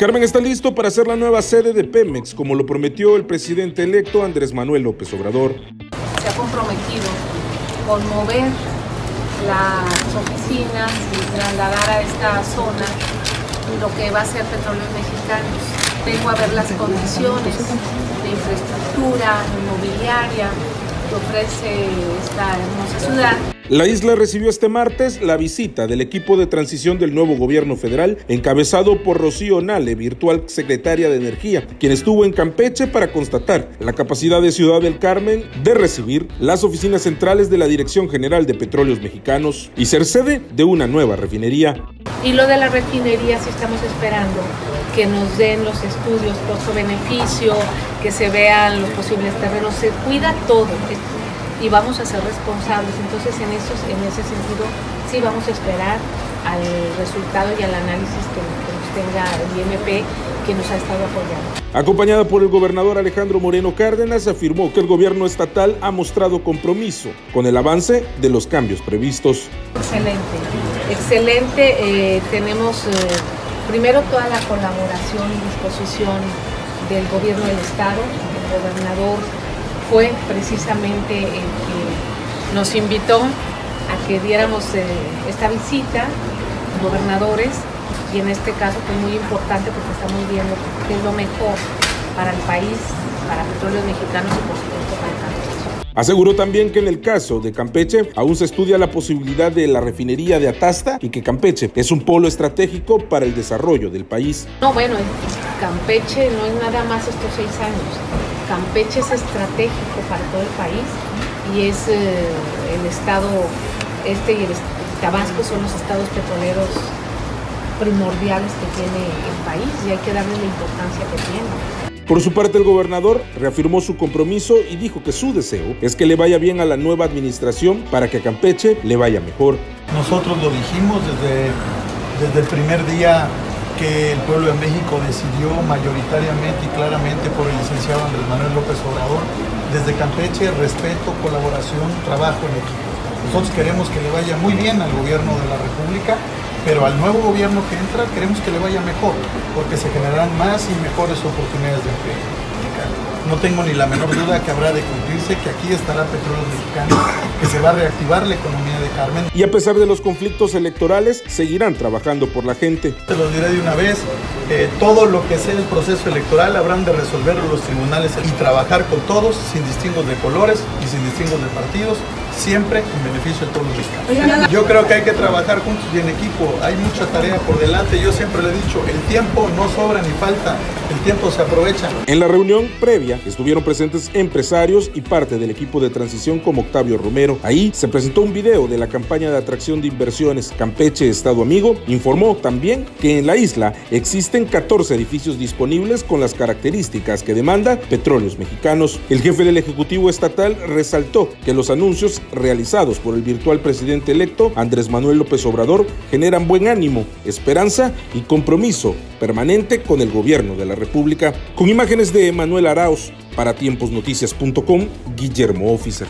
Carmen está listo para ser la nueva sede de Pemex, como lo prometió el presidente electo Andrés Manuel López Obrador. Se ha comprometido con mover las oficinas y trasladar a esta zona lo que va a ser Petróleos Mexicanos. Vengo a ver las condiciones de infraestructura, inmobiliaria que ofrece esta hermosa ciudad. La isla recibió este martes la visita del equipo de transición del nuevo gobierno federal, encabezado por Rocío Nale, virtual secretaria de Energía, quien estuvo en Campeche para constatar la capacidad de Ciudad del Carmen de recibir las oficinas centrales de la Dirección General de Petróleos Mexicanos y ser sede de una nueva refinería. Y lo de la refinería, si estamos esperando que nos den los estudios costo-beneficio, que se vean los posibles terrenos, se cuida todo y vamos a ser responsables. Entonces, en, esos, en ese sentido, sí vamos a esperar al resultado y al análisis que, nos tenga el IMP que nos ha estado apoyando. Acompañada por el gobernador Alejandro Moreno Cárdenas, afirmó que el gobierno estatal ha mostrado compromiso con el avance de los cambios previstos. Excelente, excelente. Eh, tenemos eh, primero toda la colaboración y disposición del gobierno del Estado, del gobernador fue precisamente el que nos invitó a que diéramos eh, esta visita, gobernadores, y en este caso fue muy importante porque estamos viendo qué es lo mejor para el país, para petróleos mexicanos y por supuesto para Campeche. Aseguró también que en el caso de Campeche aún se estudia la posibilidad de la refinería de Atasta y que Campeche es un polo estratégico para el desarrollo del país. No, bueno, Campeche no es nada más estos seis años. Campeche es estratégico para todo el país y es eh, el estado, este y el Tabasco son los estados petroleros primordiales que tiene el país y hay que darle la importancia que tiene. Por su parte, el gobernador reafirmó su compromiso y dijo que su deseo es que le vaya bien a la nueva administración para que a Campeche le vaya mejor. Nosotros lo dijimos desde, desde el primer día que el pueblo de México decidió mayoritariamente y claramente por el licenciado Andrés Manuel López Obrador, desde Campeche, respeto, colaboración, trabajo en equipo. Nosotros queremos que le vaya muy bien al gobierno de la República, pero al nuevo gobierno que entra queremos que le vaya mejor, porque se generarán más y mejores oportunidades de empleo. No tengo ni la menor duda que habrá de cumplirse que aquí estará Petróleo Mexicano, que se va a reactivar la economía de Carmen. Y a pesar de los conflictos electorales, seguirán trabajando por la gente. Te lo diré de una vez, eh, todo lo que sea el proceso electoral habrán de resolverlo los tribunales y trabajar con todos, sin distingos de colores y sin distingos de partidos, siempre en beneficio de todos los mexicanos. Yo creo que hay que trabajar juntos y en equipo, hay mucha tarea por delante, yo siempre le he dicho, el tiempo no sobra ni falta, el tiempo se aprovecha. En la reunión previa estuvieron presentes empresarios y parte del equipo de transición como Octavio Romero. Ahí se presentó un video de la campaña de atracción de inversiones Campeche Estado Amigo. Informó también que en la isla existen 14 edificios disponibles con las características que demanda Petróleos Mexicanos. El jefe del Ejecutivo Estatal resaltó que los anuncios realizados por el virtual presidente electo Andrés Manuel López Obrador generan buen ánimo, esperanza y compromiso permanente con el gobierno de la República. Con imágenes de Manuel Arauz, para tiemposnoticias.com, Guillermo Officer.